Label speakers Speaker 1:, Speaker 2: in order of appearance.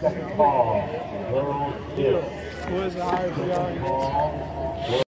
Speaker 1: Second call, Harold Gibbs.
Speaker 2: Who is the highest
Speaker 1: yard?